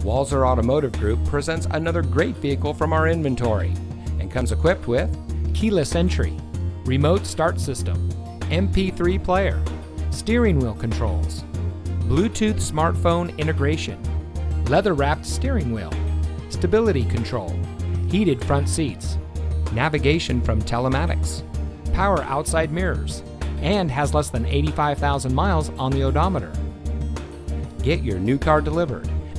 Walser Automotive Group presents another great vehicle from our inventory and comes equipped with keyless entry, remote start system, MP3 player, steering wheel controls, Bluetooth smartphone integration, leather wrapped steering wheel, stability control, heated front seats, navigation from telematics, power outside mirrors, and has less than 85,000 miles on the odometer. Get your new car delivered.